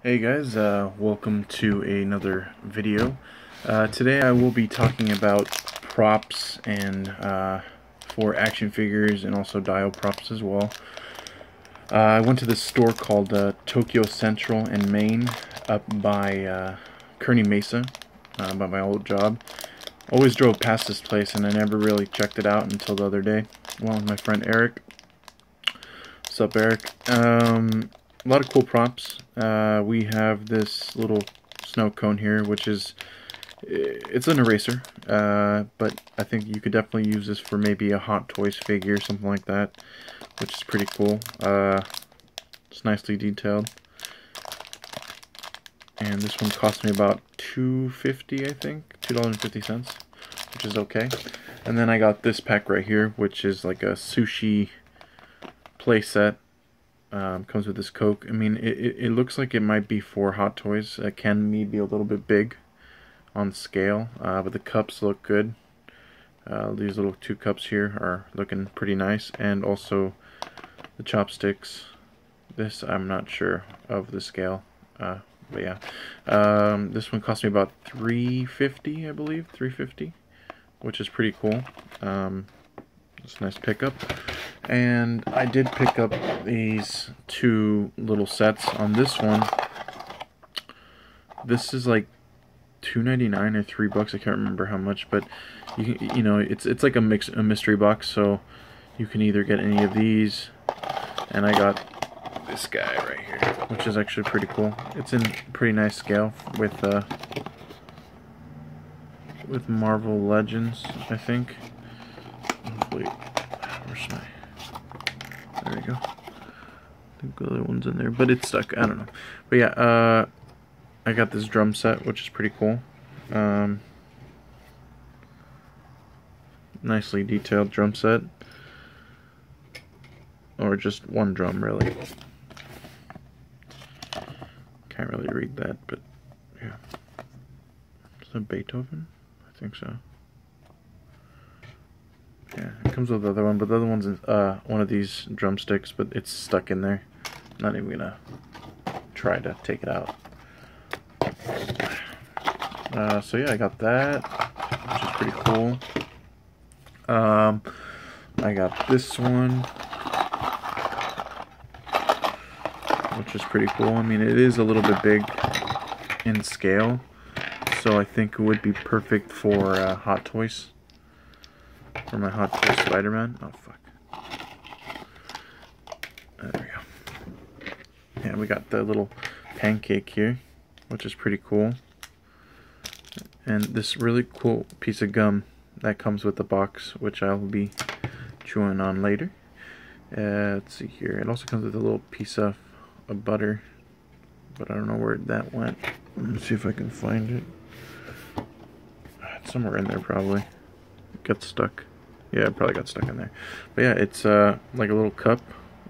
Hey guys, uh, welcome to another video. Uh, today I will be talking about props and uh, for action figures and also dio props as well. Uh, I went to this store called uh, Tokyo Central in Maine up by uh, Kearny Mesa, by my old job. Always drove past this place and I never really checked it out until the other day. Well, my friend Eric. What's up, Eric? Um, a lot of cool props. Uh, we have this little snow cone here, which is it's an eraser, uh, but I think you could definitely use this for maybe a Hot Toys figure, something like that, which is pretty cool. Uh, it's nicely detailed. And this one cost me about two fifty, I think, two dollars and fifty cents, which is okay. And then I got this pack right here, which is like a sushi playset um, comes with this Coke. I mean, it, it, it, looks like it might be for Hot Toys. It can maybe be a little bit big on scale, uh, but the cups look good. Uh, these little two cups here are looking pretty nice, and also the chopsticks. This I'm not sure of the scale, uh, but yeah. Um, this one cost me about 350, I believe, 350, which is pretty cool. Um, it's a nice pickup. And I did pick up these two little sets on this one. This is like two ninety nine or three bucks. I can't remember how much, but you you know it's it's like a mix a mystery box, so you can either get any of these, and I got this guy right here, which is actually pretty cool. It's in pretty nice scale with uh with Marvel Legends, I think. Hopefully, where's my there we go. I think the other one's in there, but it's stuck. I don't know. But yeah, uh, I got this drum set, which is pretty cool. Um, nicely detailed drum set. Or just one drum, really. Can't really read that, but yeah. Is that Beethoven? I think so. Yeah, it comes with the other one, but the other one's uh, one of these drumsticks, but it's stuck in there. I'm not even gonna try to take it out. Uh, so yeah, I got that, which is pretty cool. Um, I got this one, which is pretty cool. I mean, it is a little bit big in scale, so I think it would be perfect for uh, Hot Toys. For my Hot Spider-Man. Oh, fuck. There we go. Yeah, we got the little pancake here, which is pretty cool. And this really cool piece of gum that comes with the box, which I'll be chewing on later. Uh, let's see here. It also comes with a little piece of, of butter, but I don't know where that went. Let's see if I can find it. It's somewhere in there, probably. It gets stuck. Yeah, it probably got stuck in there. But yeah, it's uh, like a little cup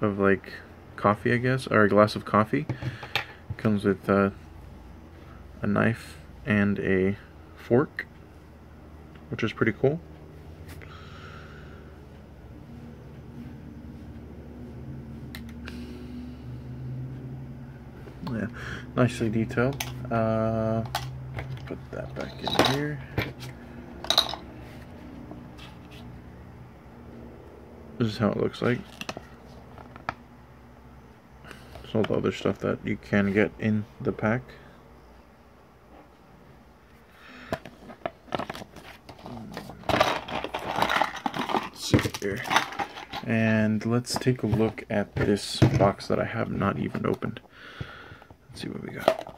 of like coffee, I guess, or a glass of coffee. Comes with uh, a knife and a fork, which is pretty cool. Yeah, nicely detailed. Uh, put that back in here. This is how it looks like. There's all the other stuff that you can get in the pack. Let's see here. And let's take a look at this box that I have not even opened. Let's see what we got.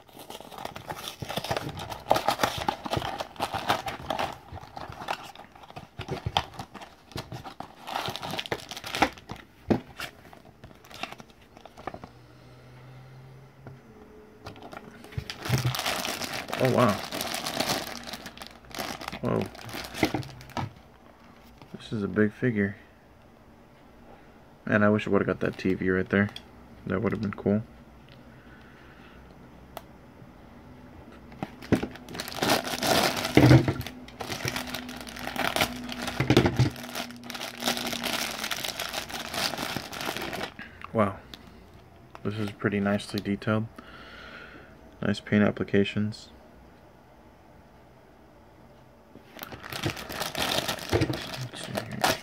Oh, wow. Whoa. This is a big figure. And I wish I would have got that TV right there. That would have been cool. Wow. This is pretty nicely detailed. Nice paint applications.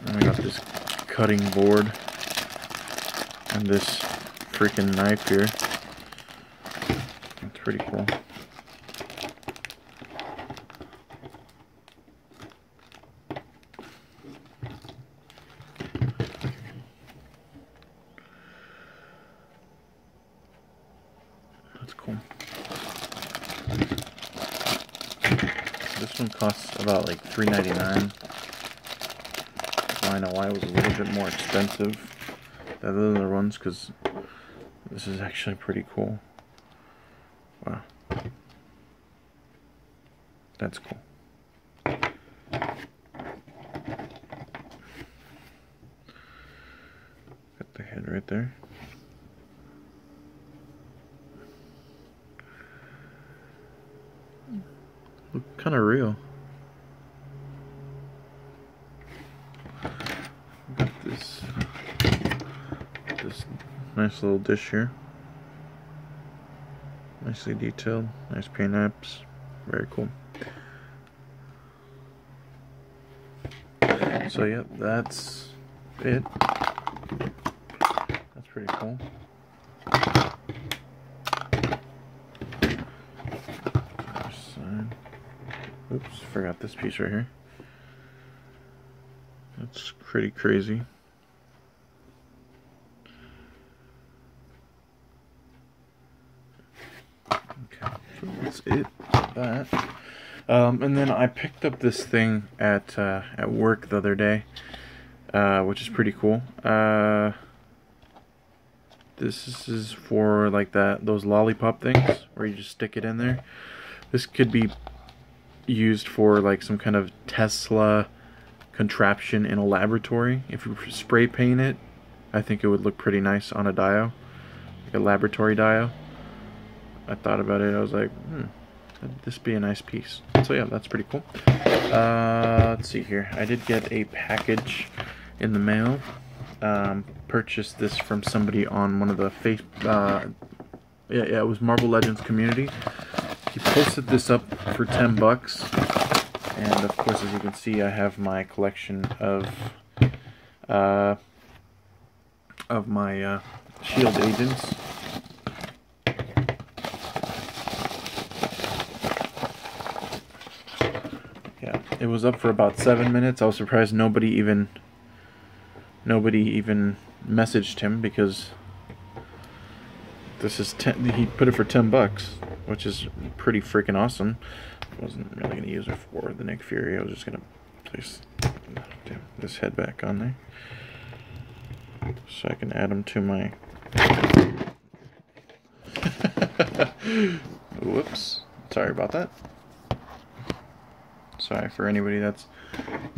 And we got this cutting board and this freaking knife here. It's pretty cool. That's cool. This one costs about like $3.99. I know why it was a little bit more expensive than the other ones because this is actually pretty cool. Wow. That's cool. Got the head right there. Look kind of real. Got this this nice little dish here. Nicely detailed, nice paint apps, very cool. So yeah, that's it. That's pretty cool. Oops, forgot this piece right here. That's pretty crazy. Okay, so that's it. That. Um, and then I picked up this thing at uh, at work the other day, uh, which is pretty cool. Uh, this is for like that those lollipop things where you just stick it in there. This could be used for like some kind of Tesla contraption in a laboratory. If you spray paint it, I think it would look pretty nice on a dio, like a laboratory dio. I thought about it. I was like, hmm, this be a nice piece. So yeah, that's pretty cool. Uh, let's see here. I did get a package in the mail. Um, purchased this from somebody on one of the face. Uh, yeah, yeah, it was Marvel Legends community. He posted this up for 10 bucks. And of course, as you can see, I have my collection of uh, of my uh, shield agents. Yeah, it was up for about seven minutes. I was surprised nobody even nobody even messaged him because this is ten. He put it for ten bucks which is pretty freaking awesome. I wasn't really to use it for the Nick Fury. I was just to place this head back on there. So I can add them to my... Whoops. Sorry about that. Sorry for anybody that's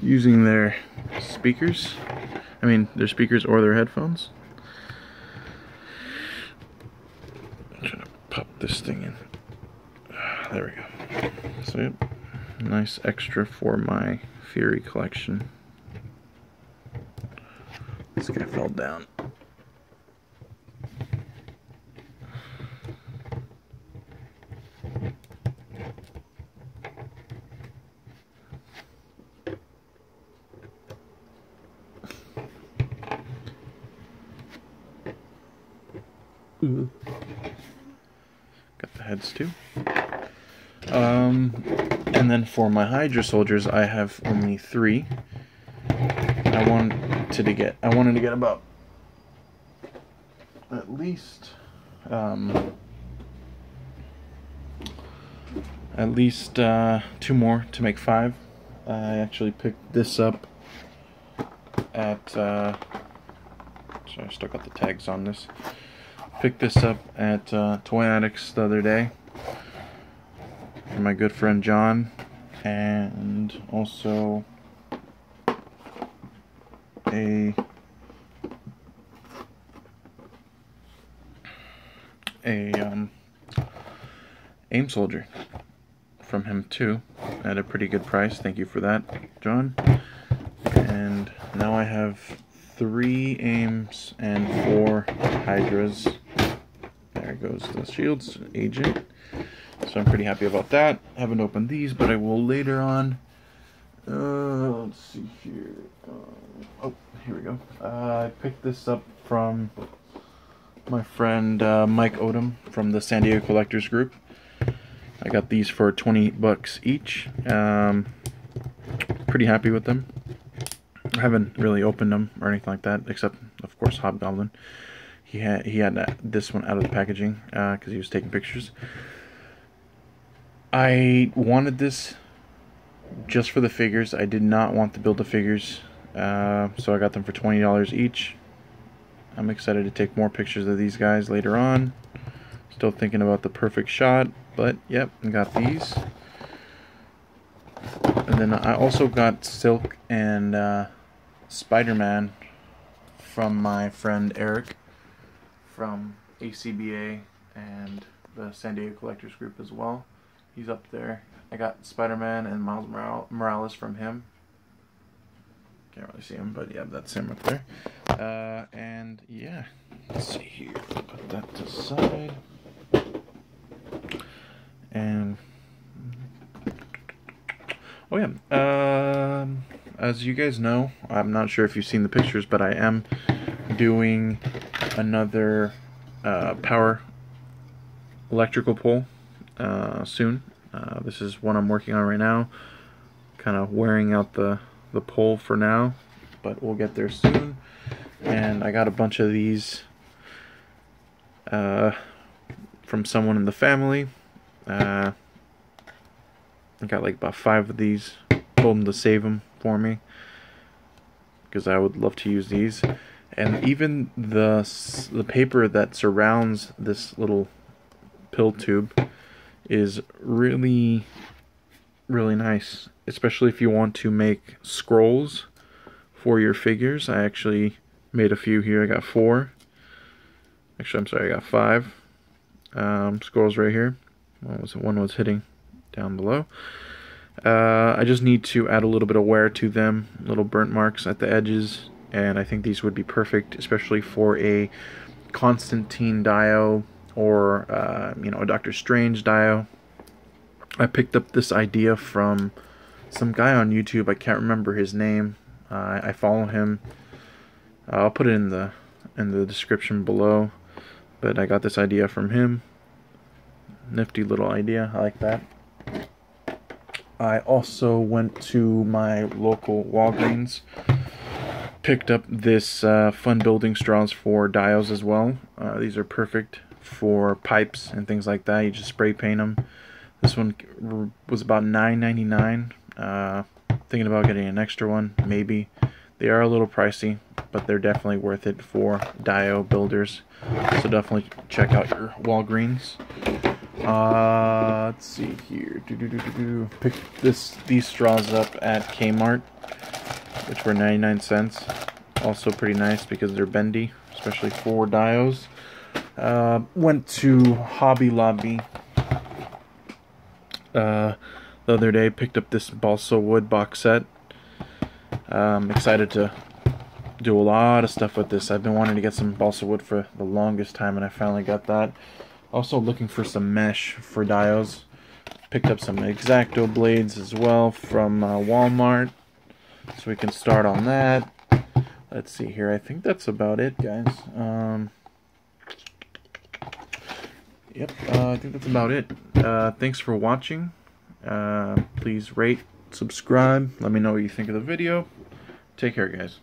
using their speakers. I mean, their speakers or their headphones. I'm trying to pop this thing in. There we go. So, yep. Nice extra for my Fury collection. This guy fell down. Ooh. Got the heads too. Um, and then for my Hydra soldiers, I have only three. I wanted to get, I wanted to get about at least, um, at least uh, two more to make five. I actually picked this up at, uh, sorry, I still got the tags on this. Picked this up at uh, Toy Addicts the other day from my good friend John, and also a a um, aim soldier from him too at a pretty good price. Thank you for that, John. And now I have three aims and four hydras. There goes the Shields agent. So I'm pretty happy about that. haven't opened these, but I will later on. Uh, let's see here. Uh, oh, here we go. Uh, I picked this up from my friend uh, Mike Odom from the San Diego Collectors Group. I got these for 20 bucks each. Um, pretty happy with them. I haven't really opened them or anything like that, except of course Hobgoblin. He had he had this one out of the packaging because uh, he was taking pictures. I wanted this just for the figures. I did not want to build the figures, uh, so I got them for twenty dollars each. I'm excited to take more pictures of these guys later on. Still thinking about the perfect shot, but yep, I got these. And then I also got Silk and uh, Spider-Man from my friend Eric from ACBA and the San Diego Collectors Group as well. He's up there. I got Spider-Man and Miles Morales from him. Can't really see him, but yeah, that's him up there. Uh, and yeah, let's see here. Put that to side. And oh yeah, um, as you guys know, I'm not sure if you've seen the pictures, but I am doing another uh, power electrical pole uh, soon. Uh, this is one I'm working on right now. Kind of wearing out the, the pole for now, but we'll get there soon. And I got a bunch of these uh, from someone in the family. Uh, I got like about five of these. Told them to save them for me because I would love to use these. And even the the paper that surrounds this little pill tube is really really nice, especially if you want to make scrolls for your figures. I actually made a few here. I got four. Actually, I'm sorry, I got five um, scrolls right here. One was one was hitting down below. Uh, I just need to add a little bit of wear to them, little burnt marks at the edges, and I think these would be perfect, especially for a Constantine Dio or uh, you know a Doctor Strange Dio. I picked up this idea from some guy on YouTube. I can't remember his name. Uh, I follow him. I'll put it in the in the description below. But I got this idea from him. Nifty little idea. I like that. I also went to my local Walgreens picked up this uh, fun building straws for dios as well. Uh, these are perfect for pipes and things like that. You just spray paint them. This one was about $9.99. Uh, thinking about getting an extra one, maybe. They are a little pricey, but they're definitely worth it for Dio builders. So definitely check out your Walgreens. Uh, let's see here. Do, do, do, do, do. Pick this these straws up at Kmart which were 99 cents. Also pretty nice because they're bendy, especially for dios. Uh, went to Hobby Lobby uh, the other day, picked up this balsa wood box set. I'm excited to do a lot of stuff with this. I've been wanting to get some balsa wood for the longest time, and I finally got that. Also looking for some mesh for dios. Picked up some X-Acto blades as well from uh, Walmart. So we can start on that. Let's see here. I think that's about it, guys. Um, yep, uh, I think that's about it. Uh, thanks for watching. Uh, please rate, subscribe. Let me know what you think of the video. Take care, guys.